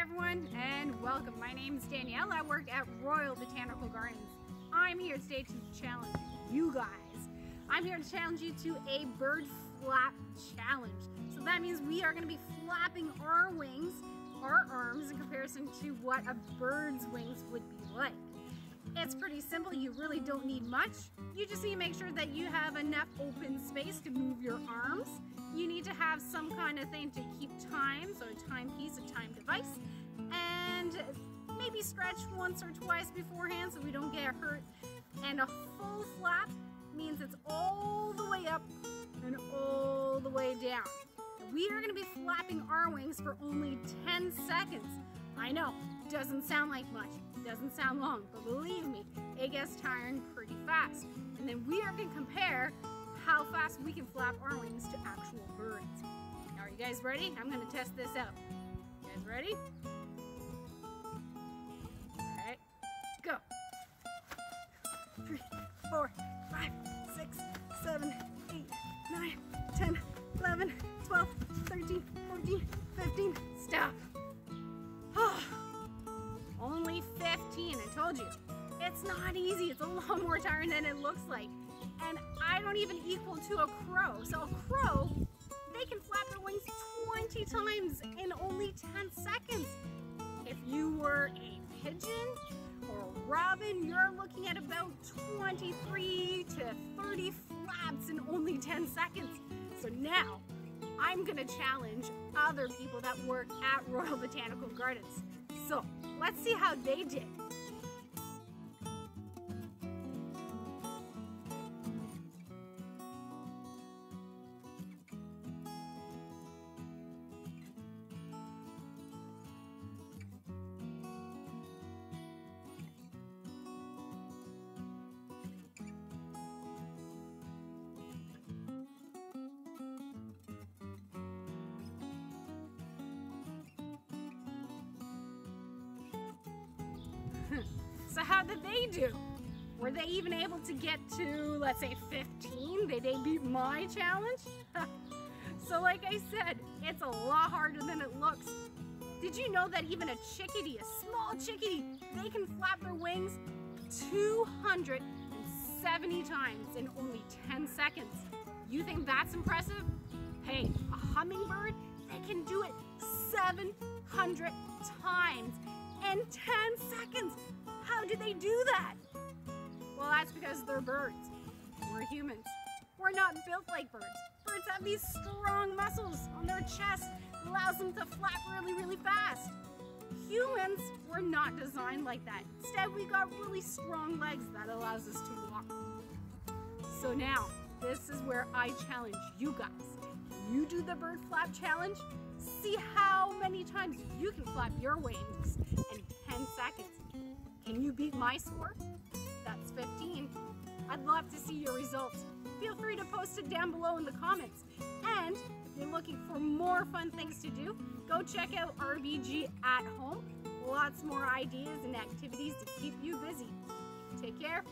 everyone, and welcome. My name is Danielle. I work at Royal Botanical Gardens. I'm here today to challenge you guys. I'm here to challenge you to a bird flap challenge. So that means we are going to be flapping our wings, our arms, in comparison to what a bird's wings would be like. It's pretty simple. You really don't need much. You just need to make sure that you have enough open space to move your arms. You need to have some kind of thing to time, so a timepiece, a time device, and maybe stretch once or twice beforehand so we don't get hurt. And a full flap means it's all the way up and all the way down. We are going to be flapping our wings for only 10 seconds. I know, doesn't sound like much, doesn't sound long, but believe me, it gets tiring pretty fast. And then we are gonna compare how fast we can flap our wings to actual birds. Guys ready? I'm gonna test this out. You guys ready? All right, go. Three, four, five, six, seven, eight, nine, 10, 11, 12, 13, 14, 15, stop. Only 15, I told you. It's not easy, it's a lot more tiring than it looks like. And I don't even equal to a crow. So a crow, 20 times in only 10 seconds. If you were a pigeon or a robin, you're looking at about 23 to 30 flaps in only 10 seconds. So now, I'm gonna challenge other people that work at Royal Botanical Gardens. So let's see how they did. So how did they do? Were they even able to get to, let's say, 15? Did they beat my challenge? so like I said, it's a lot harder than it looks. Did you know that even a chickadee, a small chickadee, they can flap their wings 270 times in only 10 seconds? You think that's impressive? Hey, a hummingbird, they can do it 700 times in 10 seconds. How do they do that? Well, that's because they're birds. We're humans. We're not built like birds. Birds have these strong muscles on their chest that allows them to flap really, really fast. Humans were not designed like that. Instead, we got really strong legs that allows us to walk. So now, this is where I challenge you guys. You do the bird flap challenge, see how many times you can flap your wings in 10 seconds. Can you beat my score? That's 15. I'd love to see your results. Feel free to post it down below in the comments. And if you're looking for more fun things to do, go check out RBG at home. Lots more ideas and activities to keep you busy. Take care.